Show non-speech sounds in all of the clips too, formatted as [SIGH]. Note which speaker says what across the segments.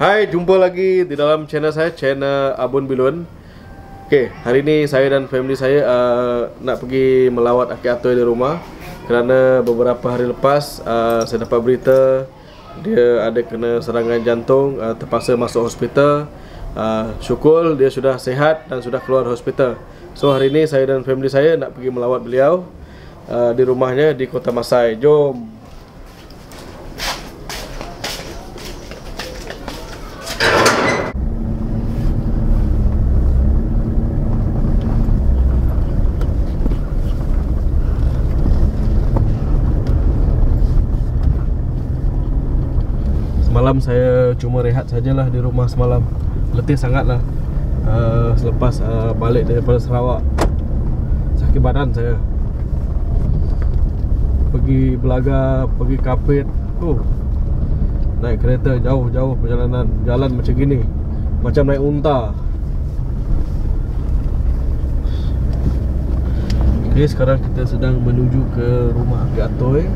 Speaker 1: Hai, jumpa lagi di dalam channel saya, channel Abun Bilun. Oke, hari ini saya dan family saya uh, nak pergi melawat Aki Atoy di rumah kerana beberapa hari lepas uh, saya dapat berita dia ada kena serangan jantung, uh, terpaksa masuk hospital. Uh, syukur dia sudah sehat dan sudah keluar hospital. So hari ini saya dan family saya nak pergi melawat beliau uh, di rumahnya di Kota Masai. Jom. Semalam saya cuma rehat sajalah di rumah semalam. Letih sangatlah. Uh, selepas uh, balik daripada Sarawak. Sakit badan saya. Pergi Belaga, pergi Kapit. Oh. Naik kereta jauh-jauh perjalanan. Jalan macam gini. Macam naik unta. Okay, sekarang kita sedang menuju ke rumah Gatoy.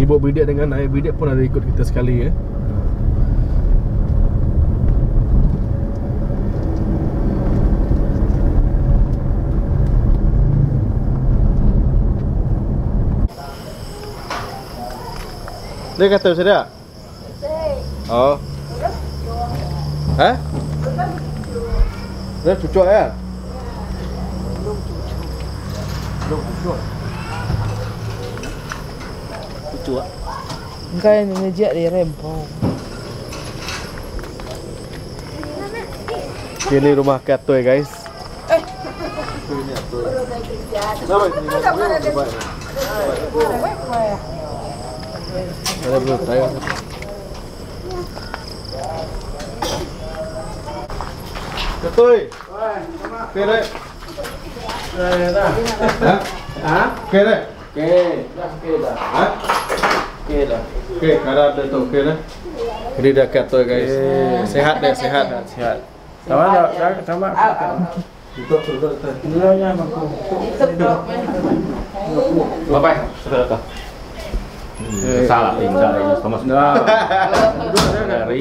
Speaker 1: Ibu bidik dengan ayah bidik pun ada ikut kita sekali ya. Dia kata saya Oh. Hah? Dia cucuk ya? Belum cucuk.
Speaker 2: Cucuk
Speaker 3: Engkau yang ngejak di rempong.
Speaker 1: Ini rumah Katoy guys. Ada belum tayo. Katoy. Kere. Hah?
Speaker 2: Hah?
Speaker 1: Kere.
Speaker 2: Oke, dah oke? Oke dah.
Speaker 1: Oke, [LAUGHS] kada ada tu oke dah. Dah Katoy guys. Sehat deh, sehat.
Speaker 2: Sihat. Sama sama.
Speaker 1: Duduk, duduk.
Speaker 2: Dulunya aku.
Speaker 4: Bapak, sudah datang. Salah tinggal ini sama
Speaker 2: Dah.
Speaker 4: dari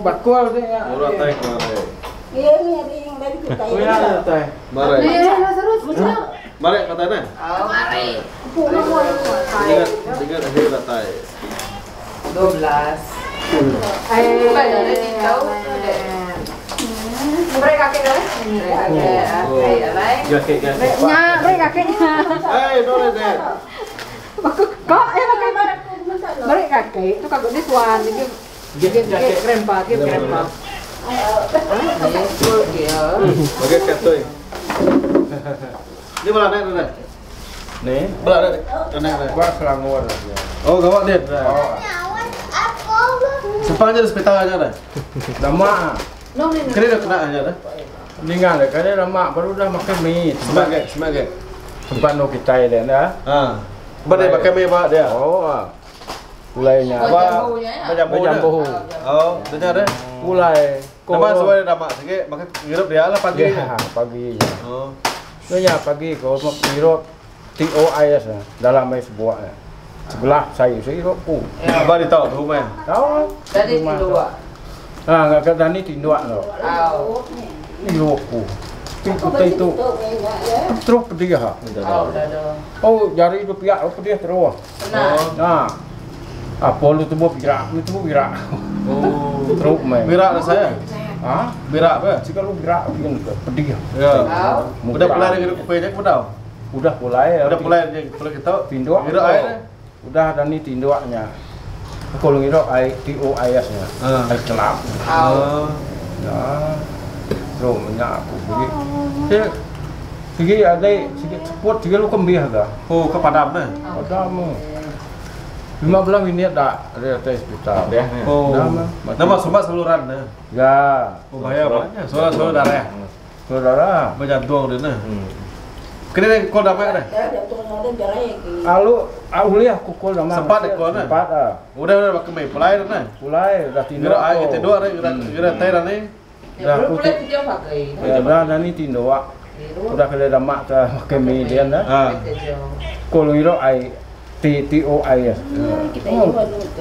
Speaker 2: Bakul tu ya.
Speaker 1: Murah tay ke mana?
Speaker 2: Punya ada teh.
Speaker 1: Mari. Mari kata na. Ingat, ingat akhir datay.
Speaker 3: 12.
Speaker 4: jaket jaket.
Speaker 5: Nya, beri kakinya.
Speaker 1: Hey, boleh deh.
Speaker 5: Kok ya pakai beri kaki itu kagak di tuan jadi jadi krempa, dia krempa.
Speaker 1: Bagai katoy. Ini malah naik naik.
Speaker 2: Ni,
Speaker 1: Malah naik naik naik.
Speaker 2: gua Selangor.
Speaker 1: Oh, gawat deh.
Speaker 2: Oh,
Speaker 1: Sepang aja hospital aja [LAUGHS] dah.
Speaker 2: lama.
Speaker 1: Kini dah kena aja dah.
Speaker 2: Meninggal dah. Kali lama baru dah makan mie.
Speaker 1: Sebagai, sebagai.
Speaker 2: Tempat no kita dia dah.
Speaker 1: Ah. Bade pakai mie pak dia.
Speaker 2: Oh. ah. Ulainya.
Speaker 1: Apa? Berjambu.
Speaker 2: Berjambu.
Speaker 1: Oh, dengar deh.
Speaker 2: Ulai.
Speaker 1: Nama semuanya nama sikit, maka hidup dia lah pagi.
Speaker 2: Ya, pagi.
Speaker 1: Oh.
Speaker 2: Tanya pagi kau mak sirup TOI ya eh, dalam mai sebuah ya. Sebelah saya sirup pun. Ya.
Speaker 1: Apa dia tahu tu main?
Speaker 2: Tahu. Eh. Tadi
Speaker 3: tindua.
Speaker 2: Ha, enggak kata ni tindua tu.
Speaker 3: Oh,
Speaker 2: tahu. Sirup pun. Pintu itu. Terus pedih ha. Oh, jari itu pihak apa dia terus. Nah. Oh. Ha. Apa lu tu mau pirak? Lu tu mau pirak.
Speaker 1: Oh,
Speaker 2: terus main.
Speaker 1: Pirak dah saya.
Speaker 2: Ah,
Speaker 1: Birak apa?
Speaker 2: jika lu begini ke pedih.
Speaker 1: Ya.
Speaker 3: Au.
Speaker 1: Udah mulai dengan aku tahu.
Speaker 2: Udah mulai.
Speaker 1: Udah mulai dia kalau kita
Speaker 2: tindak.
Speaker 1: Birak air. dah.
Speaker 2: Udah ada ni tindaknya. Kalau ngira ai TOIS nya.
Speaker 1: Ah.
Speaker 2: Ai kelap.
Speaker 3: Au.
Speaker 1: Oh.
Speaker 2: Ya. Terus minyak aku pergi. Dia Sige ada sikit support sige lu kembih ada.
Speaker 1: Oh, ke padam dah.
Speaker 2: Ada mu. 15 minit dah ada tes hospital.
Speaker 4: Dah.
Speaker 1: Oh.
Speaker 2: Nama.
Speaker 1: Sempat saluran dah.
Speaker 2: Ya.
Speaker 1: Oh, bahaya banyak. Soalnya soalnya darah.
Speaker 2: Saudara.
Speaker 1: Berjantung dia nah.
Speaker 4: Hmm.
Speaker 1: Kena ni kau dapat dah.
Speaker 2: Alu auliah kukul nama.
Speaker 1: Sempat dia kau, nah?
Speaker 2: Sempat ah.
Speaker 1: Udah udah pakai mai pelai dah nah.
Speaker 2: Mulai dah
Speaker 1: Kira
Speaker 2: tindak.
Speaker 1: ai kita dua dah kira kira tay dah ni.
Speaker 3: Ya, boleh tu dia pakai.
Speaker 2: Ya, dah ni tindak. Udah kena damak ta pakai mi dia dah.
Speaker 1: Ah.
Speaker 2: Kalau ngira ai T T O I S. Oh,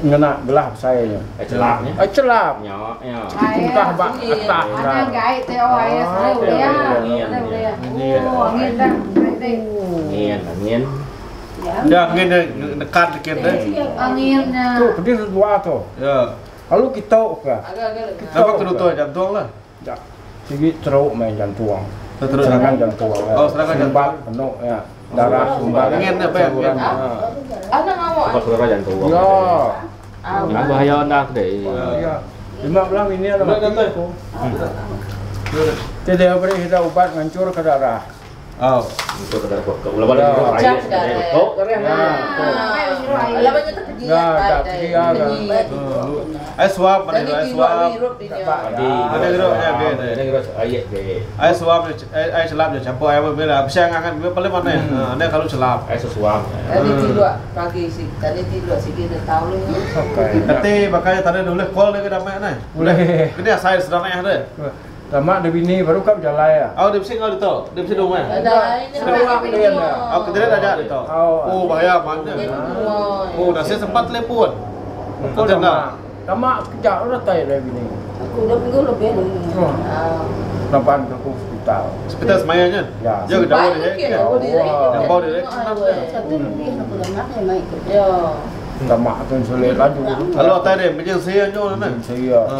Speaker 2: ngena belah saya.
Speaker 4: Eh celapnya.
Speaker 2: Eh celap.
Speaker 4: Nyok, nyok.
Speaker 2: Entah bak entah.
Speaker 5: Ada guys TOIS
Speaker 2: Oh,
Speaker 5: udah ya.
Speaker 4: iya,
Speaker 5: Udah udah ya.
Speaker 2: iya.
Speaker 5: Oh, angin dah. Angin.
Speaker 4: Nghiền, nghiền.
Speaker 1: Ya, ngene dekat dikit deh.
Speaker 5: Anginnya.
Speaker 2: Tuh, dia dua tuh.
Speaker 1: Ya.
Speaker 2: Kalau kita ke,
Speaker 3: Agak-agak.
Speaker 1: Apa kedua tuh jantung lah.
Speaker 2: ya, jadi teruk main jantung.
Speaker 1: Terus
Speaker 2: Serangan jantung.
Speaker 1: Oh, serangan jantung.
Speaker 2: Penuh ya. Darah sumbat.
Speaker 1: Ingin apa ya? Ingin.
Speaker 2: ya.
Speaker 3: Anak ngamuk.
Speaker 4: Apa jangan tua.
Speaker 2: Ya.
Speaker 4: Nah, bahaya anda deh.
Speaker 2: Ya. Lima belas ini ada mati.
Speaker 1: udah.
Speaker 2: Tidak beri kita obat ngancur ke darah.
Speaker 1: Oh.
Speaker 4: Kok. Ulah balik
Speaker 2: Ya.
Speaker 4: Kok
Speaker 2: Ya.
Speaker 3: Banyak.
Speaker 2: Ya.
Speaker 1: Ayo suap, mana suap. Ada ya.
Speaker 4: Ada deh.
Speaker 1: Suap, celap je campur. Bisa ngangan paling mana ya? Ada kalau celap.
Speaker 3: Tadi tidur pagi sih. Tadi tidur tahu lu.
Speaker 1: Nanti bakal tadi boleh call dia ke damai nih.
Speaker 2: Boleh.
Speaker 1: Ini saya sedang ada.
Speaker 2: Dah mak ada bini baru kau berjalan ya.
Speaker 1: Oh, dia mesti kau dia tahu. Dia mesti dua orang.
Speaker 3: Ada. Sudah
Speaker 2: dua
Speaker 3: orang
Speaker 2: dia.
Speaker 1: Oh, kita dah ada dia tahu.
Speaker 2: Oh,
Speaker 1: bahaya mana. Oh, dah saya sempat telefon.
Speaker 2: Kau dah nak. Dah mak kejap orang tai dia bini.
Speaker 3: Aku dah minggu lebih ni.
Speaker 2: Nampak aku hospital.
Speaker 1: Hospital semayan
Speaker 2: kan?
Speaker 1: Ya. Dia dah
Speaker 3: boleh.
Speaker 1: Dah
Speaker 3: boleh. Dah boleh.
Speaker 1: Satu hmm. lebih aku dah nak main.
Speaker 3: Ya.
Speaker 2: Dah tu sulit laju.
Speaker 1: Kalau tadi, macam saya ni, mana?
Speaker 2: Saya.
Speaker 1: Ha.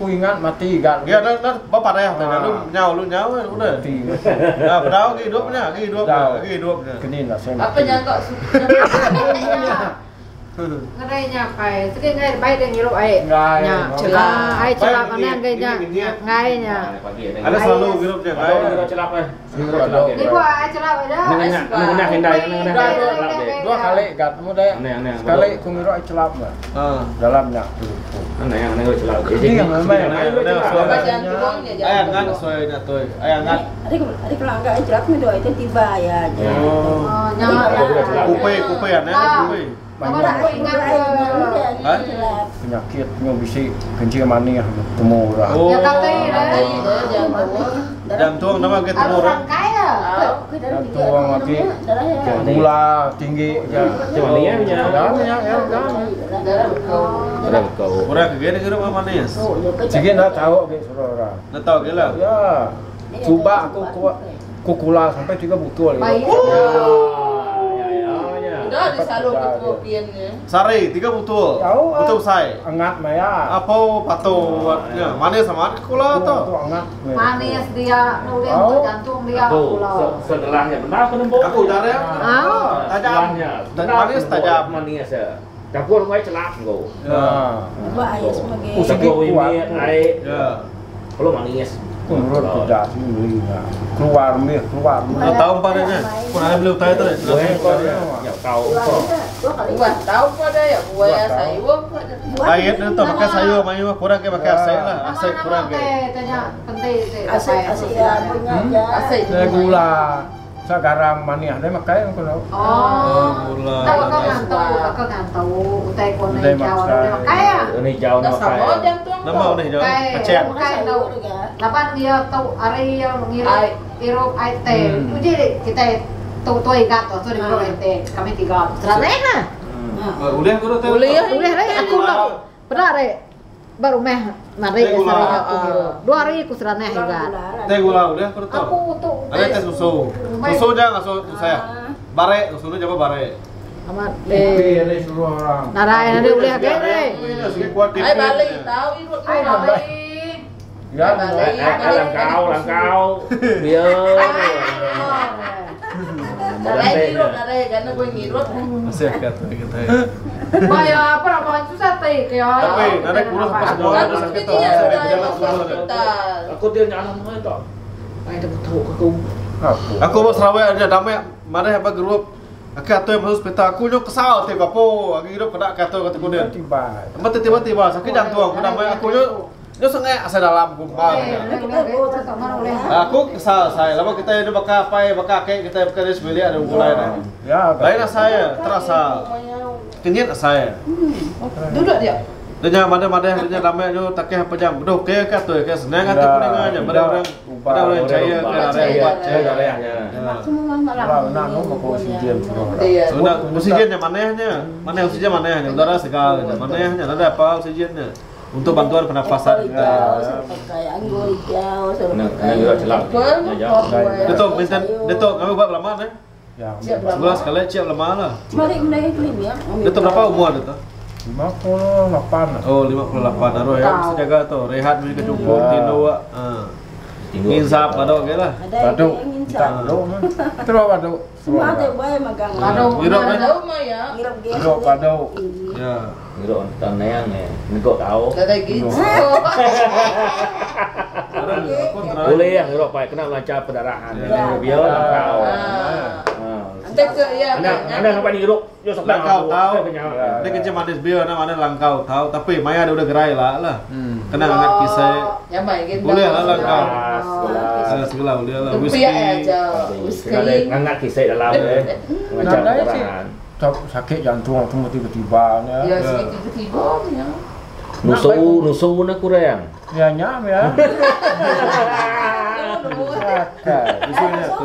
Speaker 1: ku
Speaker 2: ingat
Speaker 1: mati
Speaker 2: gan.
Speaker 1: Ya dah dah bapak dah tanya
Speaker 2: ah.
Speaker 1: lu nyau lu nyau eh, lu dah.
Speaker 2: Mati.
Speaker 1: Nah, berapa lagi hidupnya? Lagi hidup. Lagi hidup.
Speaker 2: Kenin lah saya.
Speaker 3: Apa nyangka [LAUGHS]
Speaker 5: sudah. ngay nhà phải cái ngay bay
Speaker 2: đây
Speaker 5: nhiều
Speaker 2: ấy
Speaker 5: nhà chỉ là
Speaker 1: ai
Speaker 5: chỉ
Speaker 1: là
Speaker 5: con
Speaker 1: em đây
Speaker 5: nhà
Speaker 4: ngay
Speaker 1: nhà anh sao
Speaker 4: lâu
Speaker 1: cái
Speaker 4: lúc này ngay chỉ
Speaker 2: là
Speaker 4: vậy
Speaker 5: đi qua ai chỉ là
Speaker 4: vậy đó nè nè nè hiện đại
Speaker 2: nè
Speaker 4: nè
Speaker 2: dua kali gạt mu đây
Speaker 4: sekali kumi
Speaker 2: ro chỉ là vậy dalam
Speaker 1: nhà
Speaker 2: anh này
Speaker 4: anh này chỉ là
Speaker 2: cái gì anh này
Speaker 1: anh
Speaker 3: này
Speaker 1: anh
Speaker 3: này
Speaker 1: ayah ngan soalnya dah tu ayah ngan
Speaker 6: ada ada kalau enggak anh chỉ là kumi ro itu tiba ya
Speaker 5: nhà
Speaker 1: kupe kupe anh này
Speaker 5: kupe nak aku ingat ke?
Speaker 2: Penyakit yang bisa kencing mani temu orang.
Speaker 1: Oh.
Speaker 5: Ya kata dah.
Speaker 1: Jantung nama kita
Speaker 5: Aku
Speaker 1: orang.
Speaker 5: rangkai ya.
Speaker 2: Jantung lagi. Gula tinggi. Ya.
Speaker 4: Cuma dia punya.
Speaker 2: Ya, ya, ya, ya.
Speaker 4: Ada kau.
Speaker 1: Orang kegene hidup manis.
Speaker 2: Sikit nak tahu ke saudara.
Speaker 1: Tahu ke lah.
Speaker 2: Ya. Cuba aku kuat. Kukula sampai tiga botol.
Speaker 5: Baik.
Speaker 4: Ya, ya, ya.
Speaker 3: Ke kopiannya.
Speaker 1: Sari tiga butul.
Speaker 2: Tahu, ah.
Speaker 1: Butul sai.
Speaker 2: Angat maya.
Speaker 1: Apa patunya? Manis sama kula
Speaker 2: Tu
Speaker 1: tu.
Speaker 2: angat.
Speaker 5: Manis dia, nulis
Speaker 2: Oh.
Speaker 5: jantung dia
Speaker 4: Tuh,
Speaker 5: pulau.
Speaker 4: se- setelahnya benar penembok.
Speaker 1: Aku dari
Speaker 5: Ah.
Speaker 4: Setelahnya.
Speaker 1: Dan
Speaker 4: benar
Speaker 1: manis tajam.
Speaker 4: Manis ya. Campur mai celap kau.
Speaker 2: Ya.
Speaker 6: Ayah sebagai
Speaker 2: Sedikit kuat.
Speaker 4: ini air.
Speaker 1: Ya.
Speaker 4: Kalau manis.
Speaker 2: Menurut tidak sih. Keluar keluar.
Speaker 1: Nak tahu padanya. Ada.
Speaker 4: Gue kau ya.
Speaker 3: Wah, tahu pada ya buaya sayur.
Speaker 1: Ayat ni tu pakai sayur mayu kurang ke pakai asyik lah. Asyik kurang ke.
Speaker 5: Tanya penting
Speaker 6: Asik asik ya punya aja.
Speaker 3: Asik.
Speaker 2: Saya gula. Saya garam manis. Dia makai aku tahu.
Speaker 5: Oh,
Speaker 1: gula.
Speaker 5: tahu kau ngantau, kau ngantau, utai nih jauh.
Speaker 4: Ini jauh
Speaker 3: Dah
Speaker 4: nama
Speaker 3: sama
Speaker 4: kaya.
Speaker 3: jantung.
Speaker 1: Nama ni jauh.
Speaker 5: Kaya,
Speaker 1: Aceh.
Speaker 5: kaya tahu. Lapan dia tahu area yang ngirup, irup ai teh.
Speaker 2: Hmm.
Speaker 5: Uji kita tahu tahu ikat tuh, sorry kalau ente kami tiga. Serana na.
Speaker 1: Boleh aku tu.
Speaker 3: Boleh ya?
Speaker 5: Boleh re, aku tahu. Benar re. Baru meh nari
Speaker 1: Teh gula.
Speaker 5: sering aku. Dua hari aku serana ikat.
Speaker 1: Teh gula boleh aku tu.
Speaker 5: Aku tuh
Speaker 1: Ada teh susu. Susu jangan susu saya. Bare, susu jawab bare.
Speaker 5: Amat. Eh.
Speaker 2: Ini seluruh orang.
Speaker 5: Narai nanti
Speaker 1: udah kene.
Speaker 3: Ai Bali tahu ini
Speaker 5: buat
Speaker 3: Ai
Speaker 5: Bali.
Speaker 2: Ya,
Speaker 4: langkau, langkau. Biar.
Speaker 3: Narai ngirut, narai karena gue ngirut.
Speaker 1: Masih agak gitu ya.
Speaker 5: Maya apa ramuan susah teh kaya.
Speaker 1: Tapi narai kurang pas
Speaker 3: doang.
Speaker 1: Aku
Speaker 3: sepitinya
Speaker 1: sudah
Speaker 3: masuk hospital.
Speaker 4: Aku dia nyalam itu. Ai dapat tahu aku.
Speaker 2: Aku
Speaker 1: mau serawai aja damai. Mana apa grup Aku atau yang masuk hospital aku nyo kesal tengok apa. Aku hidup kena kata kata kuda.
Speaker 2: Tiba.
Speaker 1: Mati tiba-tiba sakit jantung. Aku damai aku nyo Dia sengaja asal dalam kumpang. Aku kesal saya, lama kita ini bakal apa ya, bakal kayak kita bakal di sebeli ada mulai dah.
Speaker 2: Ya,
Speaker 1: Lain saya, terasa. Kenyit saya.
Speaker 3: Duduk dia.
Speaker 1: Dia mana mana dia ramai tu tak kaya apa jam. Duh kaya kat tu, kaya senang hati kuning aja. Ada orang, ada orang percaya ke ada ubat
Speaker 4: Cek
Speaker 1: caya.
Speaker 4: darahnya.
Speaker 2: Kalau nak nak mau oksigen semua.
Speaker 3: Iya.
Speaker 1: Sudah oksigennya manehnya, mana oksigen manehnya, udara segala, manehnya ada apa oksigennya untuk bantuan?
Speaker 4: Ya,
Speaker 3: Apa?
Speaker 1: Datuk minta Datuk kami buat lama nih.
Speaker 2: Ya?
Speaker 1: Sebelah sekali siap lama lah.
Speaker 6: Mari mulai klaim ya.
Speaker 1: Datuk berapa umur Datuk?
Speaker 2: 58.
Speaker 1: Oh 58 Aduh ya mesti jaga tuh rehat mesti kecukup
Speaker 2: Ya.
Speaker 1: tidur wak. Ah.
Speaker 4: Tinggal.
Speaker 1: Insap ada oke lah.
Speaker 2: Baduk mah. Terus baduk.
Speaker 6: Semua ada baik magang.
Speaker 5: Aduh.
Speaker 1: Hidup kan?
Speaker 3: Tahu mah ya.
Speaker 6: Gas.
Speaker 2: Baduk baduk.
Speaker 1: Ya.
Speaker 4: Ngerok tanah yang ni. Ngerok tahu.
Speaker 3: Kata gitu.
Speaker 4: Boleh yang ngerok pakai kena lancar pendarahan.
Speaker 1: Ya.
Speaker 4: Biar orang tahu.
Speaker 3: Ah.
Speaker 4: Ah.
Speaker 3: Anda ke ya.
Speaker 4: Anda anda sampai di ngerok. Yo sampai
Speaker 1: Langkau tahu. Dia kecil manis biar nama mana langkau tahu. Tapi Maya ada udah gerai lah lah.
Speaker 2: Hmm.
Speaker 1: Kena angkat kisah.
Speaker 3: Ya baik gitu.
Speaker 1: Boleh lah langkau. Ada segala boleh lah. Whisky.
Speaker 3: ya aja. Whisky.
Speaker 4: Ngangkat kisah dalam eh. [LAUGHS]
Speaker 2: Nada sih. sakit jantung tu tiba-tiba
Speaker 3: Ya
Speaker 2: ya.
Speaker 3: sedikit tiba-tiba ya.
Speaker 4: Nusu nusu nak kurang.
Speaker 2: Ya nyam ya. Rakat.
Speaker 1: Isunya tu.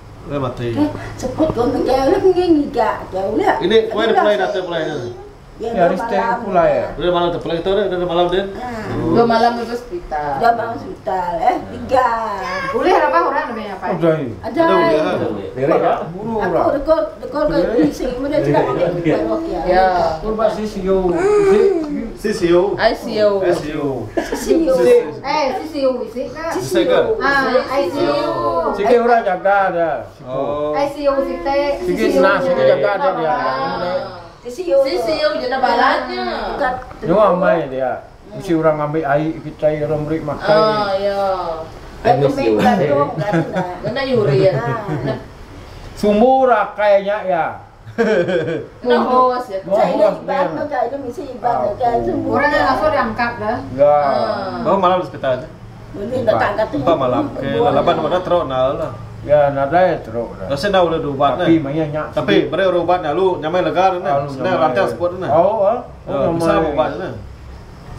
Speaker 1: Đây mà
Speaker 6: thì. Seput kau tinggal lagi ni gak jauh ni.
Speaker 1: Ini kau ada play dah play dah.
Speaker 2: Ya, Riste pula ya.
Speaker 1: Udah malam tu pulai tu dah udah malam din.
Speaker 3: Dua malam di hospital.
Speaker 6: Udah bang hospital eh tiga.
Speaker 5: Boleh apa orang lebih apa?
Speaker 2: Udah.
Speaker 6: Ada.
Speaker 1: Ada.
Speaker 4: Diri ya.
Speaker 2: Buru
Speaker 6: Aku
Speaker 2: lah.
Speaker 6: rekor rekor ke polisi, kemudian tidak pakai perok ya.
Speaker 3: Ya.
Speaker 2: Kurba si Sio.
Speaker 1: CCO.
Speaker 3: ICU.
Speaker 1: SCO.
Speaker 6: Sio.
Speaker 5: Eh, sisi isi kan?
Speaker 1: Ke?
Speaker 5: Ah, ICU.
Speaker 2: Sige orang jaga dah.
Speaker 1: Oh.
Speaker 5: ICU site.
Speaker 2: Sige senang, sige jaga ada dia.
Speaker 6: Dekat.
Speaker 2: Yo amai dia. Mesti orang ambil air kita orang beri makan.
Speaker 3: Ah ya.
Speaker 6: Kan.
Speaker 3: Kena [LAUGHS] urin.
Speaker 2: Sumur kayaknya ya. [LAUGHS]
Speaker 3: Kena hos ya.
Speaker 5: Orang yang langsung diangkat dah.
Speaker 2: Enggak.
Speaker 3: Ah.
Speaker 1: Bawa malam sekitar.
Speaker 6: Ini.
Speaker 1: Empat malam. Ke mana teruk nal lah.
Speaker 2: Ya nada ya teruk dah.
Speaker 1: Rasa dah boleh ubat
Speaker 2: Tapi mainnya nyak.
Speaker 1: Tapi beri ubat ni lu nyamai lega ni. Senang rantai sport ni.
Speaker 2: Oh, ah.
Speaker 1: Oh, bisa ubat ni.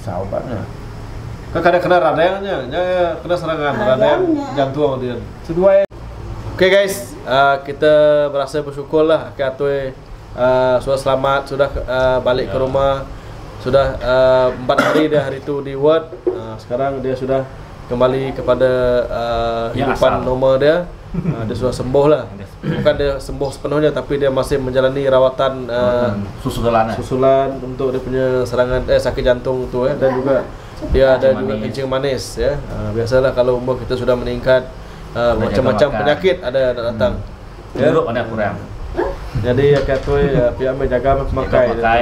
Speaker 2: Sahabatnya.
Speaker 1: Kan kadang kena radangnya, nya kena serangan radang jantung dia.
Speaker 2: Kedua
Speaker 1: Oke guys, uh, kita berasa bersyukur lah Kak Atoy uh, sudah selamat, sudah uh, balik ke rumah Sudah uh, empat hari dia hari itu di ward uh, Sekarang dia sudah kembali kepada uh, hidupan
Speaker 4: asal.
Speaker 1: normal dia uh, Dia sudah sembuh lah Bukan dia sembuh sepenuhnya tapi dia masih menjalani rawatan uh,
Speaker 4: Susu gelana.
Speaker 1: susulan untuk dia punya serangan eh sakit jantung tu eh dan juga dia ada
Speaker 4: Kencing
Speaker 1: juga kencing manis ya. Uh, biasalah kalau umur kita sudah meningkat uh, macam-macam
Speaker 4: makan.
Speaker 1: penyakit ada datang. Ya.
Speaker 4: Ngerok ada kurang.
Speaker 1: Jadi ya kata ya pihak menjaga memakai.
Speaker 4: Jaga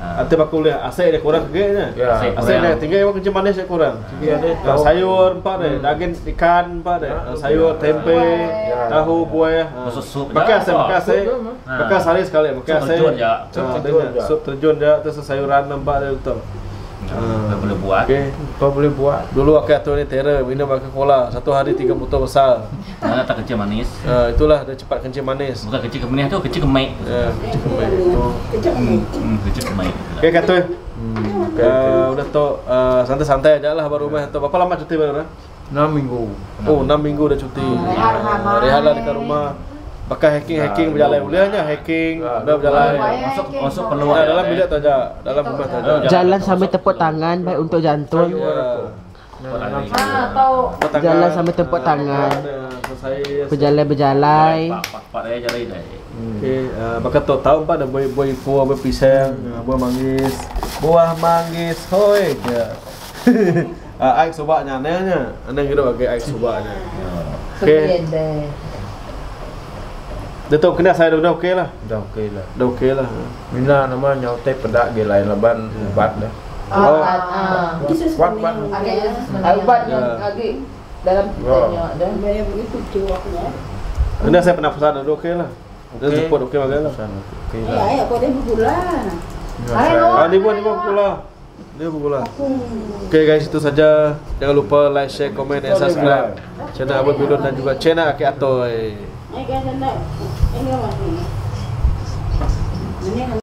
Speaker 4: Ha.
Speaker 1: Atau bakul dia, asai dia kurang ke
Speaker 2: kan?
Speaker 4: Ya,
Speaker 1: asai dia tinggal yang kerja manis dia kurang. Ha. Ya, dia. sayur empat dia, hmm. daging ikan empat dia, ha. sayur tempe, ha. tahu buah. Ha.
Speaker 4: Masuk sup.
Speaker 1: Pakai asai, pakai
Speaker 4: asai.
Speaker 1: Pakai sari sekali, pakai
Speaker 4: asai. Ah,
Speaker 1: sup terjun
Speaker 2: ya.
Speaker 1: Sup terjun ya, terus sayuran empat dia betul.
Speaker 4: Ah, boleh buat.
Speaker 1: Okey, kau boleh buat. Dulu aku atur ni terror minum makan cola. Satu hari tiga botol besar.
Speaker 4: Mana tak kecil manis.
Speaker 1: Uh, itulah dia cepat kencing manis.
Speaker 4: Bukan kecil kemenih tu, kecil kemai.
Speaker 1: Ya, kencing kemai. Oh.
Speaker 4: Hmm, hmm, kecil kemai.
Speaker 1: Okey kata. Hmm, uh, udah tu uh, santai-santai aja lah baru rumah. Tu berapa lama cuti baru?
Speaker 2: 6 minggu.
Speaker 1: Oh, 6 minggu dah cuti. Uh, rehat lah dekat rumah. Pakai hacking-hacking berjalan boleh hacking dah, berjalan.
Speaker 4: masuk masuk
Speaker 1: peluang dalam, bilik bilik saja dalam rumah saja
Speaker 7: jalan. Sambil tepuk tangan baik untuk jantung jalan. Sambil tepuk tangan.
Speaker 4: berjalan berjalan maka
Speaker 1: hmm. eh, tu tahu pak ada boy boy buah pisang hmm. eh, buah manggis. Buah manggis hoi. Aik ya. [LAUGHS] ah, air subaknya nanya nanya hidup bagai
Speaker 3: air subaknya Okay.
Speaker 1: Dia tahu kena saya dah okey lah.
Speaker 2: Dah okey lah.
Speaker 1: Dah okey lah.
Speaker 2: Mina nama nyaute pedak ge lain laban ubat dah.
Speaker 1: Oh.
Speaker 3: Ah, ah.
Speaker 2: Kuat kuat.
Speaker 3: Agak ubat yang
Speaker 1: Ya.
Speaker 3: agak dalam
Speaker 2: Oh.
Speaker 3: kitanya dah.
Speaker 6: Begitu jiwaknya.
Speaker 1: Kena saya pernah pesan dah okey lah. Dia support okey bagai lah.
Speaker 2: Okey
Speaker 6: Ya,
Speaker 2: lah.
Speaker 6: ya, kau dia berbulan.
Speaker 1: Ah, ni pun ni pun pula. Dia pula. Okay guys, itu saja. Jangan lupa like, share, komen, dan subscribe channel Abang Bilon dan juga channel Aki Atoy.
Speaker 6: Kan sana. Ini masih. Ini